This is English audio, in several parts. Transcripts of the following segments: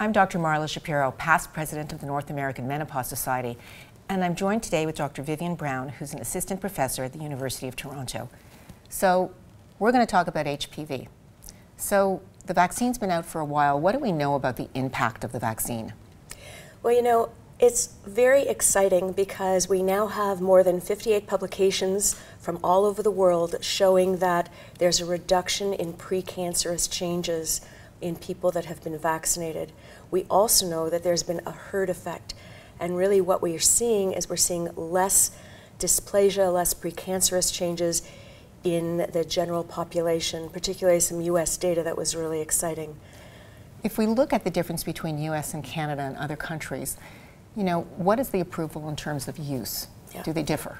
I'm Dr. Marla Shapiro, past president of the North American Menopause Society, and I'm joined today with Dr. Vivien Brown, who's an assistant professor at the University of Toronto. So, we're going to talk about HPV. So, the vaccine's been out for a while. What do we know about the impact of the vaccine? Well, you know, it's very exciting because we now have more than 58 publications from all over the world showing that there's a reduction in precancerous changes in people that have been vaccinated. We also know that there's been a herd effect. And really, what we are seeing is we're seeing less dysplasia, less precancerous changes in the general population, particularly some US data that was really exciting. If we look at the difference between US and Canada and other countries, you know, what is the approval in terms of use? Yeah. Do they differ?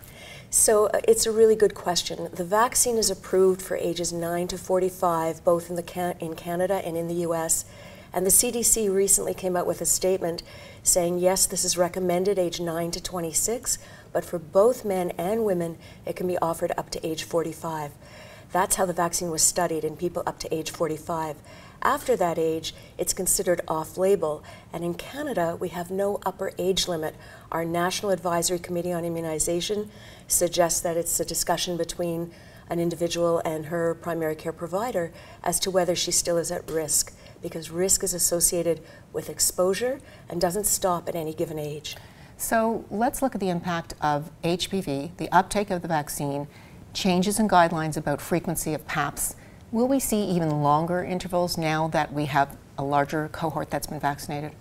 So uh, it's a really good question. The vaccine is approved for ages 9 to 45, both in, the can in Canada and in the US. And the CDC recently came out with a statement saying, yes, this is recommended age 9 to 26, but for both men and women, it can be offered up to age 45. That's how the vaccine was studied in people up to age 45. After that age, it's considered off label. And in Canada, we have no upper age limit. Our National Advisory Committee on Immunization suggests that it's a discussion between an individual and her primary care provider as to whether she still is at risk, because risk is associated with exposure and doesn't stop at any given age. So let's look at the impact of HPV, the uptake of the vaccine, changes in guidelines about frequency of PAPs Will we see even longer intervals now that we have a larger cohort that's been vaccinated?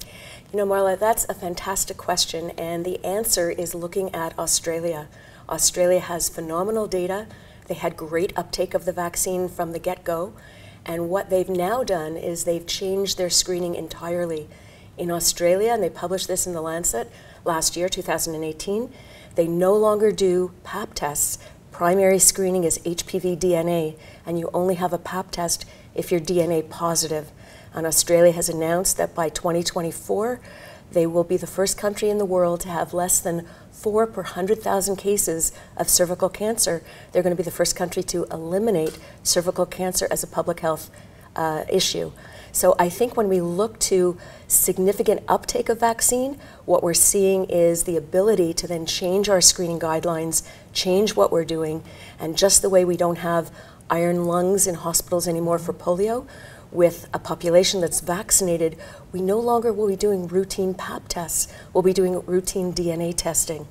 You know, Marla, that's a fantastic question, and the answer is looking at Australia. Australia has phenomenal data. They had great uptake of the vaccine from the get go, and what they've now done is they've changed their screening entirely. In Australia, and they published this in The Lancet last year, 2018, they no longer do PAP tests Primary screening is HPV DNA, and you only have a PAP test if you're DNA positive. And Australia has announced that by 2024, they will be the first country in the world to have less than four per 100,000 cases of cervical cancer. They're going to be the first country to eliminate cervical cancer as a public health uh, issue. So I think when we look to significant uptake of vaccine, what we're seeing is the ability to then change our screening guidelines, change what we're doing, and just the way we don't have iron lungs in hospitals anymore for polio, with a population that's vaccinated, we no longer will be doing routine PAP tests. We'll be doing routine DNA testing.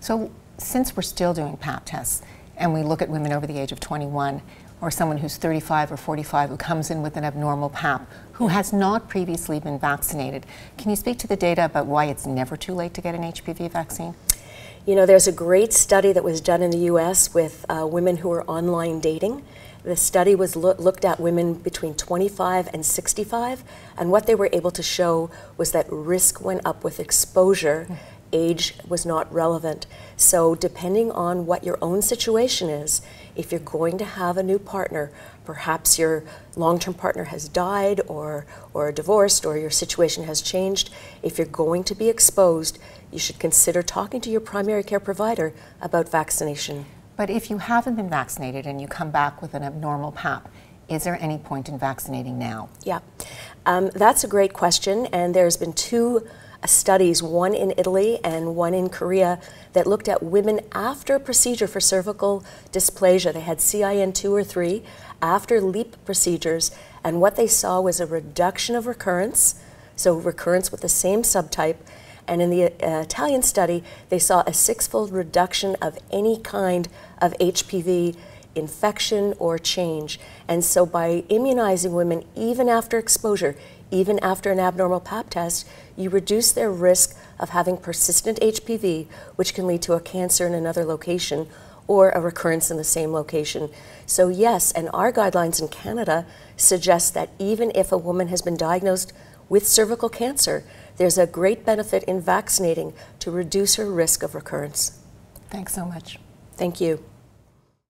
So since we're still doing PAP tests, and we look at women over the age of 21, or someone who's 35 or 45 who comes in with an abnormal PAP who has not previously been vaccinated. Can you speak to the data about why it's never too late to get an HPV vaccine? You know, there's a great study that was done in the US with uh, women who are online dating. The study was lo looked at women between 25 and 65, and what they were able to show was that risk went up with exposure. Age was not relevant. So, depending on what your own situation is, if you're going to have a new partner, perhaps your long-term partner has died or, or divorced or your situation has changed, if you're going to be exposed, you should consider talking to your primary care provider about vaccination. But if you haven't been vaccinated and you come back with an abnormal PAP, is there any point in vaccinating now? Yeah, um, that's a great question, and there's been two studies, one in Italy and one in Korea, that looked at women after procedure for cervical dysplasia. They had CIN2 or 3 after LEEP procedures, and what they saw was a reduction of recurrence, so recurrence with the same subtype. And in the uh, Italian study, they saw a six-fold reduction of any kind of HPV infection or change. And so by immunizing women even after exposure, even after an abnormal pap test, you reduce their risk of having persistent HPV, which can lead to a cancer in another location or a recurrence in the same location. So yes, and our guidelines in Canada suggest that even if a woman has been diagnosed with cervical cancer, there's a great benefit in vaccinating to reduce her risk of recurrence. Thanks so much. Thank you.